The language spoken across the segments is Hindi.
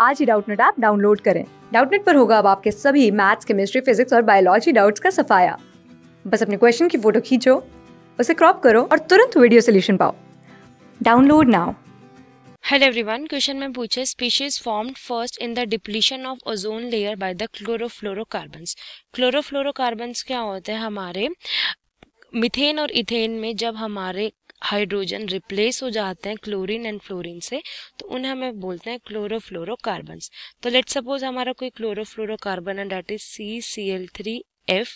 आज ही डाउटनेट ऐप डाउनलोड करें। डाउटनेट पर होगा अब आपके सभी मैथ्स, केमिस्ट्री, फिजिक्स और बायोलॉजी डाउट्स का सफाया। बस अपने क्वेश्चन की फ़ोटो खींचो, उसे क्रॉप करो और तुरंत वीडियो सोल्यूशन पाओ। Download now. Hello everyone question में पूछे species formed first in the depletion of ozone layer by the chlorofluorocarbons chlorofluorocarbons क्या होते हैं? हमारे मिथेन और इथेन में जब हमारे हाइड्रोजन रिप्लेस हो जाते हैं क्लोरीन एंड फ्लोरीन से तो उन्हें हमें बोलते हैं क्लोरोफ्लोरोकार्बन्स तो लेट सपोज़ हमारा कोई क्लोरोफ्लोरोकार्बन है that is C C L three F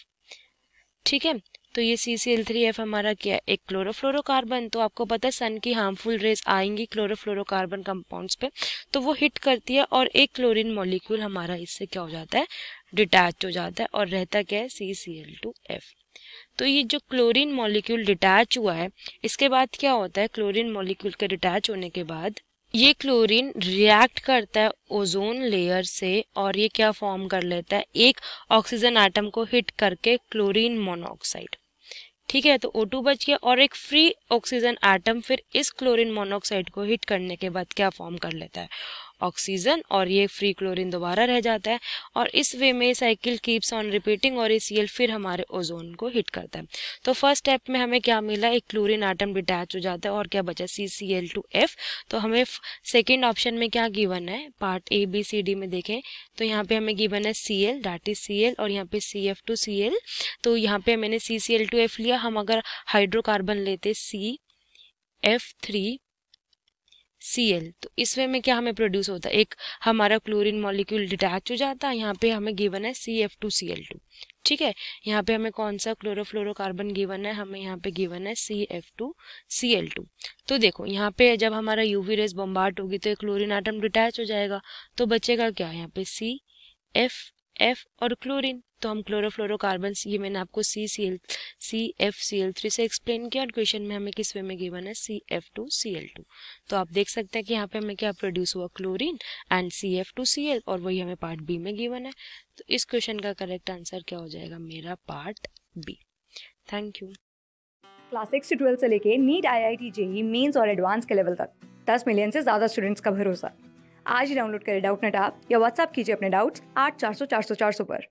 ठीक है? तो ये C C L three F हमारा क्या है? एक क्लोरोफ्लोरोकार्बन तो आपको पता है सन की हार्मफुल रेज आएँगी क्लोरोफ्लोरोकार्बन कंपाउंड्स पे तो वो हिट करती है और एक क्लोरीन मॉलिक्यूल हमारा इससे क्या हो जाता है? डिटैच हो जाता है और रहता क्या है? C C L two F तो ये जो क्लोरीन मॉलिक्यूल डिटैच हुआ है, इसके बाद क्या होता है? क्लोरीन मॉलिक्यूल के डिटैच होने के बाद, ये क्लोरीन रिएक्ट करता है ओजोन लेयर से और ये क्या फॉर्म कर लेता है? एक ऑक्सीजन आइटम को हिट करके क्लोरीन मोनोऑक्साइड ठीक है तो O2 बच गया और एक फ्री ऑक्सीजन एटम फिर इस क्लोरीन मोनोऑक्साइड को हिट करने के बाद क्या फॉर्म कर लेता है? ऑक्सीजन और ये फ्री क्लोरीन दोबारा रह जाता है और इस वे में साइकिल कीप्स ऑन रिपीटिंग और ये सीएल फिर हमारे ओजोन को हिट करता है। तो फ़र्स्ट स्टेप में हमें क्या मिला? एक क्लोरीन आइटम डिटैच हो जाता है और क्या बचा? C C L two F तो हमें सेकेंड ऑप्शन में क्या गिवन है? Part A B C D में देखें तो यहाँ पे हमें गिवन है C L dot is C L और यहाँ पे C F two C L तो यहाँ पे मैंने C C L two F लिया। हम अगर हाइड्रोकार्बन लेते C F three C L तो इस वे में क्या हमें प्रोड्यूस होता है? एक हमारा क्लोरीन मॉलिक्यूल डिटैच हो जाता है, यहाँ पे हमें गिवन है C F two C L two ठीक है? यहाँ पे हमें कौन सा क्लोरोफ्लोरोकार्बन गिवन है? हमें यहाँ पे गिवन है C F two C L two तो देखो, यहाँ पे जब हमारा यूवी रेस बम्बार्ट होगी तो क्लोरीन आइटम डिटैच हो जाएगा। तो बचेगा क्या यहाँ पे? सी एफ़ एफ़ और क्लोरीन तो हम क्लोरोफ्लोरोकार्बन ये मैंने आपको C C L C F C L three से एक्सप्लेन किया और क्वेश्चन में हमें किस वे में गिवन है? C F two C L two तो आप देख सकते हैं कि यहाँ पे हमें क्या प्रोड्यूस हुआ? Chlorine and C F two C L और वही हमें पार्ट बी में गिवन है. तो इस क्वेश्चन का करेक्ट आंसर क्या हो जाएगा? मेरा part B thank you class six से ट्वेल्थ से लेके NEET I I T JEE mains और एडवांस के लेवल तक. दस मिलियन से ज़्यादा स्टूडेंट्स का भरोसा. आज ही डाउनलोड करें डाउट नेट ऐप या व्हाट्सअप कीजिए अपने डाउट्स आठ चार सौ चार सौ चार सौ पर.